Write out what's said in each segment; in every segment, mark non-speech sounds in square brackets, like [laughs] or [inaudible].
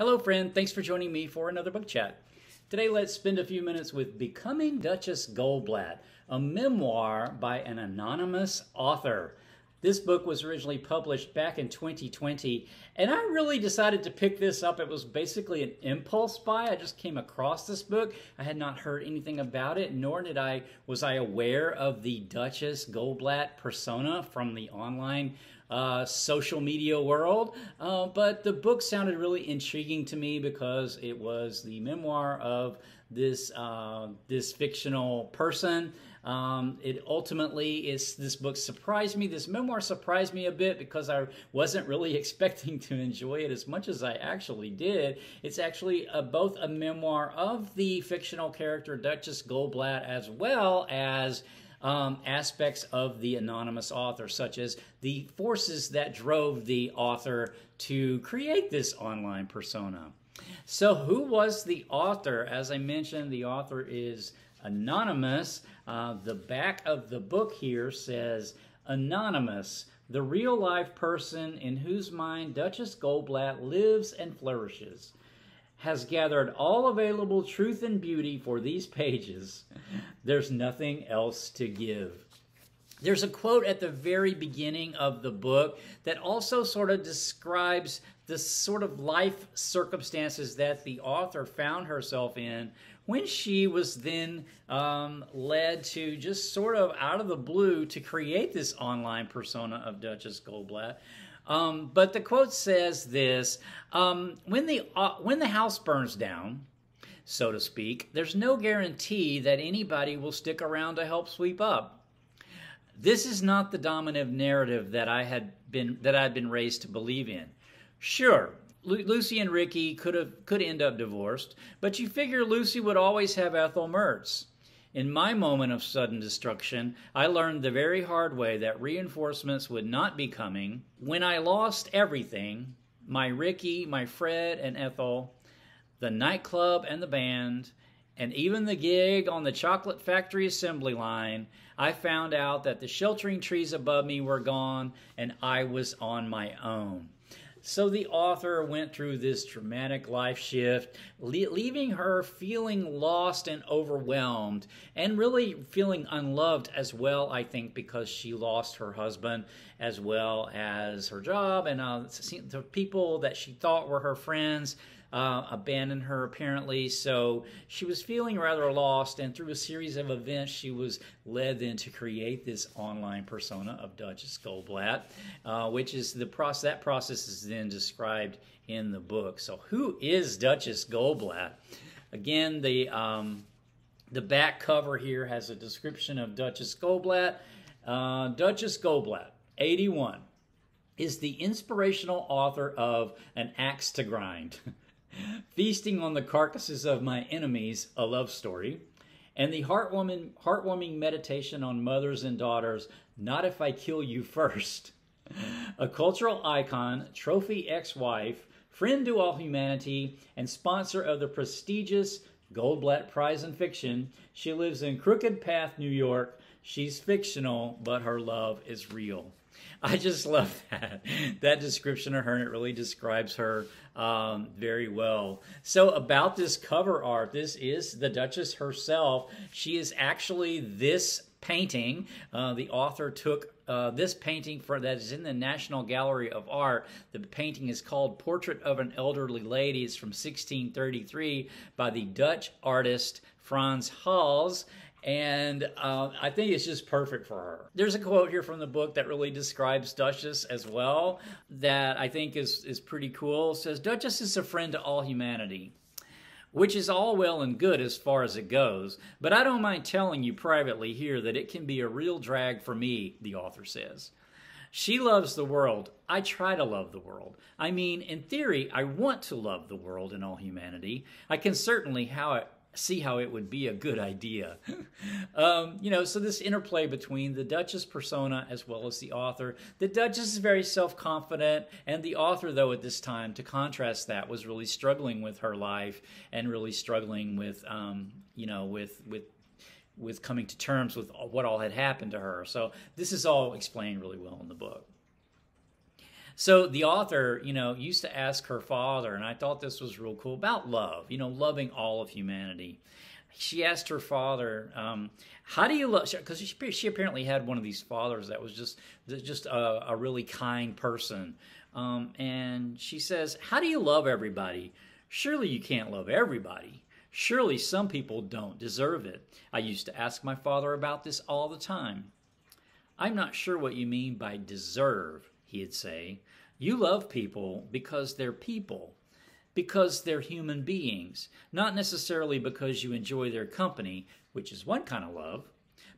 Hello, friend. Thanks for joining me for another book chat. Today, let's spend a few minutes with Becoming Duchess Goldblatt, a memoir by an anonymous author. This book was originally published back in 2020, and I really decided to pick this up. It was basically an impulse buy. I just came across this book. I had not heard anything about it, nor did I was I aware of the Duchess Goldblatt persona from the online uh, social media world. Uh, but the book sounded really intriguing to me because it was the memoir of this uh, this fictional person. Um, it ultimately is this book surprised me. This memoir surprised me a bit because I wasn't really [laughs] expecting to enjoy it as much as I actually did. It's actually a, both a memoir of the fictional character Duchess Goldblatt as well as um, aspects of the anonymous author, such as the forces that drove the author to create this online persona. So, who was the author? As I mentioned, the author is anonymous. Uh, the back of the book here says anonymous, the real life person in whose mind Duchess Goldblatt lives and flourishes has gathered all available truth and beauty for these pages. There's nothing else to give. There's a quote at the very beginning of the book that also sort of describes the sort of life circumstances that the author found herself in when she was then um, led to just sort of out of the blue to create this online persona of Duchess Goldblatt. Um, but the quote says this um, when, the, uh, when the house burns down, so to speak, there's no guarantee that anybody will stick around to help sweep up. This is not the dominant narrative that I had been that I'd been raised to believe in. Sure, Lucy and Ricky could have could end up divorced, but you figure Lucy would always have Ethel Mertz. In my moment of sudden destruction, I learned the very hard way that reinforcements would not be coming. When I lost everything my Ricky, my Fred, and Ethel, the nightclub and the band, and even the gig on the chocolate factory assembly line, I found out that the sheltering trees above me were gone and I was on my own. So the author went through this dramatic life shift, leaving her feeling lost and overwhelmed, and really feeling unloved as well, I think, because she lost her husband as well as her job and uh, the people that she thought were her friends uh, abandoned her apparently. So she was feeling rather lost, and through a series of events, she was led then to create this online persona of Duchess Goldblatt, uh, which is the process. That process is then described in the book. So who is Duchess Goldblatt? Again, the um, the back cover here has a description of Duchess Goldblatt. Uh, Duchess Goldblatt, 81, is the inspirational author of An Axe to Grind. [laughs] Feasting on the Carcasses of My Enemies, a love story, and the heartwarming, heartwarming meditation on mothers and daughters, Not If I Kill You First. A cultural icon, trophy ex wife, friend to all humanity, and sponsor of the prestigious Goldblatt Prize in Fiction, she lives in Crooked Path, New York. She's fictional, but her love is real. [laughs] I just love that. That description of her, and it really describes her um, very well. So, about this cover art, this is the Duchess herself. She is actually this painting. Uh, the author took uh, this painting for that is in the National Gallery of Art. The painting is called Portrait of an Elderly Lady. It's from 1633 by the Dutch artist Frans Hals and uh, I think it's just perfect for her. There's a quote here from the book that really describes Duchess as well that I think is, is pretty cool. It says, Duchess is a friend to all humanity, which is all well and good as far as it goes, but I don't mind telling you privately here that it can be a real drag for me, the author says. She loves the world. I try to love the world. I mean, in theory, I want to love the world and all humanity. I can certainly how it see how it would be a good idea. [laughs] um, you know, so this interplay between the Duchess persona as well as the author. The Duchess is very self confident, and the author, though, at this time, to contrast that, was really struggling with her life and really struggling with, um, you know, with with with coming to terms with what all had happened to her. So this is all explained really well in the book. So the author, you know, used to ask her father, and I thought this was real cool about love, you know, loving all of humanity. She asked her father, um, "How do you love?" Because she, she apparently had one of these fathers that was just just a, a really kind person, um, and she says, "How do you love everybody? Surely you can't love everybody." Surely some people don't deserve it. I used to ask my father about this all the time. I'm not sure what you mean by deserve, he'd say. You love people because they're people, because they're human beings, not necessarily because you enjoy their company, which is one kind of love,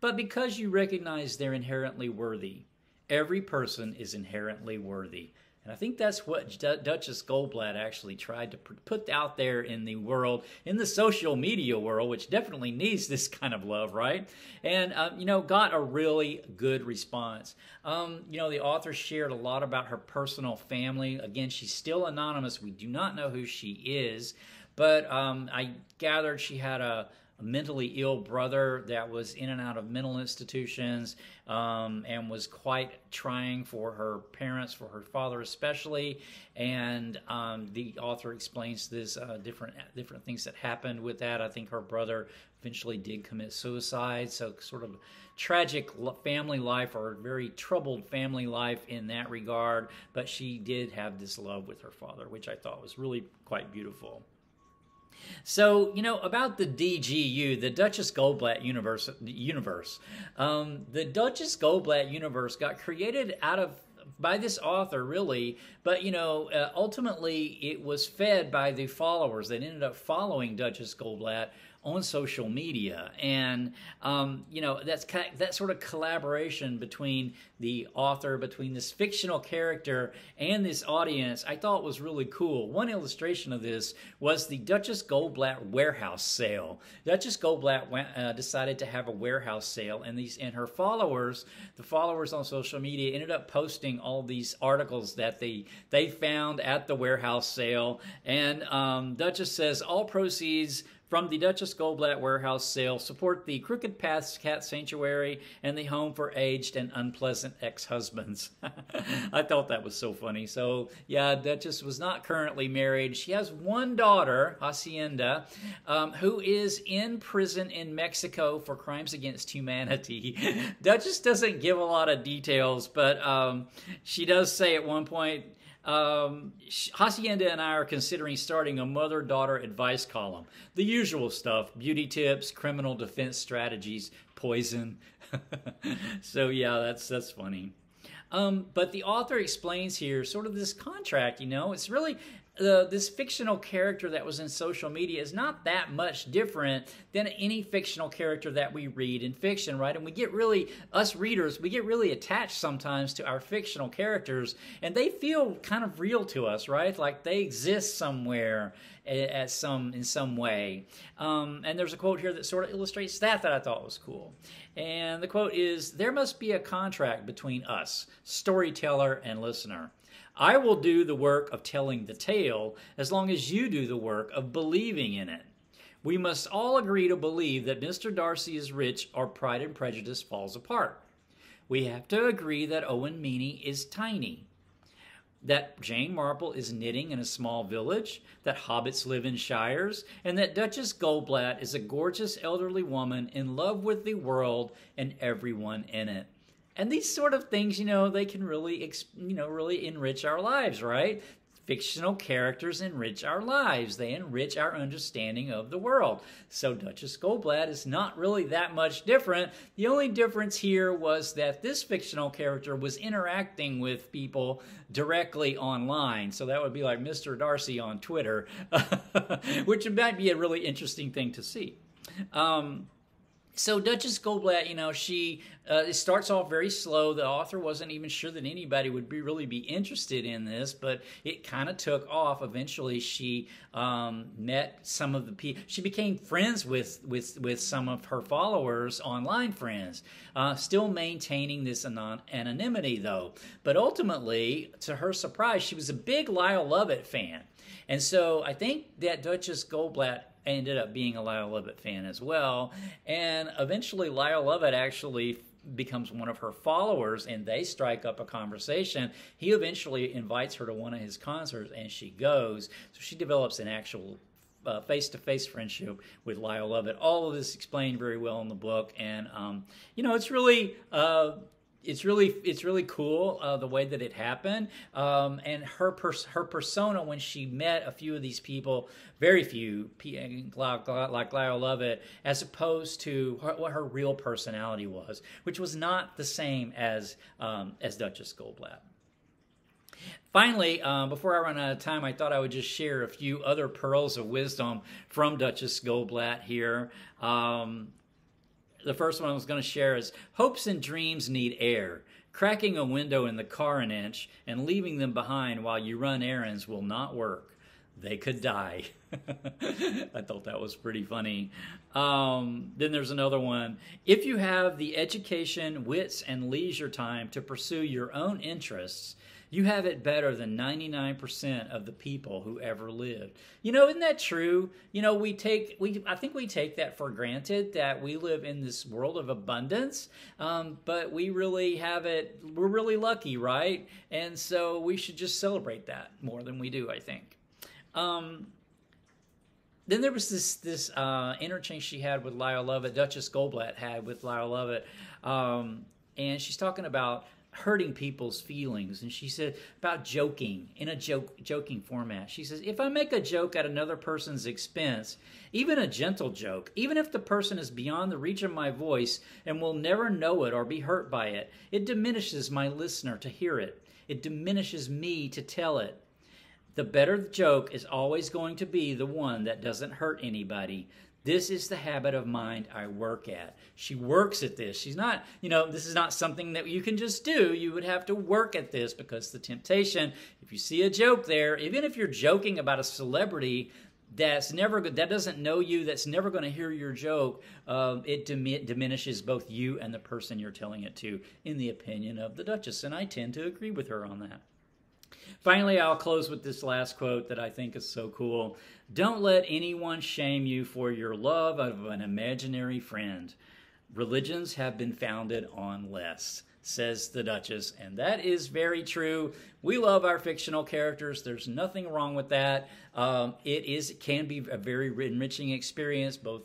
but because you recognize they're inherently worthy. Every person is inherently worthy. And I think that's what D- Duchess Goldblatt actually tried to put out there in the world, in the social media world, which definitely needs this [laughs] kind of love, right? And, uh, you know, got a really good response. Um, you know, the author shared a lot about her personal family. Again, she's still anonymous. We do not know who she is, but um, I gathered she had a mentally ill brother that was in and out of mental institutions um, and was quite trying for her parents, for her father especially. And um, the author explains this uh, different different things that happened with that. I think her brother eventually did commit suicide, so sort of tragic family life or very troubled family life in that regard. But she did have this love with her father, which I thought was really quite beautiful. So, you know, about the DGU, the Duchess Goldblatt universe, universe um, the Duchess Goldblatt universe got created out of by this author really but you know uh, ultimately it was fed by the followers that ended up following duchess goldblatt on social media, and um, you know that's that sort of collaboration between the author, between this fictional character and this audience, I thought was really cool. One illustration of this was the Duchess Goldblatt warehouse sale. Duchess Goldblatt went, uh, decided to have a warehouse sale, and these and her followers, the followers on social media, ended up posting all these articles that they they found at the warehouse sale, and um, Duchess says all proceeds from the Duchess Goldblatt warehouse sale support the Crooked Paths Cat Sanctuary and the Home for Aged and Unpleasant Ex-Husbands. [laughs] I thought that was so funny. So, yeah, Duchess was not currently married. She has one daughter, Hacienda, um, who is in prison in Mexico for crimes against humanity. [laughs] Duchess doesn't give a lot of details, but um, she does say at one point, um, Hacienda and I are considering starting a mother daughter advice column. The usual stuff beauty tips, criminal defense strategies, poison. [laughs] so, yeah, that's, that's funny. Um, but the author explains here sort of this contract, you know, it's really the, this fictional character that was in social media is not that much different than any fictional character that we read in fiction, right? And we get really, us readers, we get really attached sometimes to our fictional characters, and they feel kind of real to us, right? Like they exist somewhere at some in some way. Um, and there's a quote here that sort of illustrates that that I thought was cool. And the quote is, "There must be a contract between us, storyteller and listener." I will do the work of telling the tale as long as you do the work of believing in it. We must all agree to believe that Mr. Darcy is rich or Pride and Prejudice falls apart. We have to agree that Owen Meany is tiny, that Jane Marple is knitting in a small village, that hobbits live in shires, and that Duchess Goldblatt is a gorgeous elderly woman in love with the world and everyone in it and these sort of things you know they can really you know really enrich our lives right? Fictional characters enrich our lives. They enrich our understanding of the world. So duchess goldblatt is not really that much different. The only difference here was that this fictional character was interacting with people directly online. So that would be like mr darcy on twitter [laughs] which might be a really interesting thing to see. Um, so Duchess Goldblatt, you know, she uh, it starts off very slow. The author wasn't even sure that anybody would be really be interested in this, but it kind of took off. Eventually, she um, met some of the people. She became friends with with with some of her followers, online friends. Uh, still maintaining this anon- anonymity, though. But ultimately, to her surprise, she was a big Lyle Lovett fan. And so I think that Duchess Goldblatt ended up being a Lyle Lovett fan as well. And eventually, Lyle Lovett actually becomes one of her followers and they strike up a conversation. He eventually invites her to one of his concerts and she goes. So she develops an actual face to face friendship with Lyle Lovett. All of this explained very well in the book, and um, you know, it's really. Uh, it's really it's really cool uh, the way that it happened um, and her pers- her persona when she met a few of these people very few like Lyle Lovett as opposed to her, what her real personality was which was not the same as um, as Duchess Goldblatt Finally, um, before I run out of time, I thought I would just share a few other pearls of wisdom from Duchess Goldblatt here. Um, the first one I was going to share is hopes and dreams need air. Cracking a window in the car an inch and leaving them behind while you run errands will not work. They could die. [laughs] I thought that was pretty funny. Um, then there's another one. If you have the education, wits, and leisure time to pursue your own interests, you have it better than 99% of the people who ever lived. You know, isn't that true? You know, we take, we, I think we take that for granted that we live in this world of abundance, um, but we really have it, we're really lucky, right? And so we should just celebrate that more than we do, I think. Um, then there was this this uh, interchange she had with Lyle Lovett, Duchess Goldblatt had with Lyle Lovett, um, and she's talking about hurting people's feelings. And she said about joking in a joke joking format. She says if i make a joke at another person's expense even a gentle joke even if the person is beyond the reach of my voice and will never know it or be hurt by it it diminishes my listener to hear it. It diminishes me to tell it. The better joke is always going to be the one that doesn't hurt anybody this is the habit of mind I work at. She works at this. She's not, you know, this is not something that you can just do. You would have to work at this because the temptation, if you see a joke there, even if you're joking about a celebrity that's never that doesn't know you, that's never going to hear your joke, um, it diminishes both you and the person you're telling it to, in the opinion of the Duchess. And I tend to agree with her on that. Finally, I'll close with this last quote that I think is so cool. Don't let anyone shame you for your love of an imaginary friend. Religions have been founded on less, says the Duchess. And that is very true. We love our fictional characters. There's nothing wrong with that. Um, it is it can be a very enriching experience, both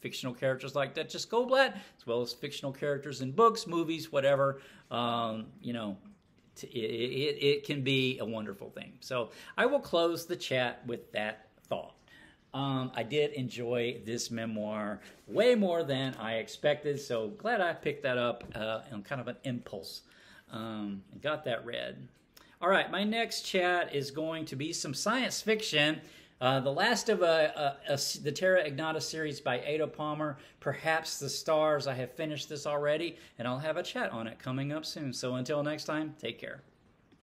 fictional characters like Duchess Goldblatt, as well as fictional characters in books, movies, whatever. Um, you know, it, it, it, can be a wonderful thing. So I will close the chat with that thought. Um, I did enjoy this memoir way more than I expected, so glad I picked that up uh, on kind of an impulse um, and got that read. All right, my next chat is going to be some science fiction. Uh, the last of a, a, a, the Terra Ignota series by Ada Palmer, Perhaps the Stars. I have finished this already, and I'll have a chat on it coming up soon. So until next time, take care.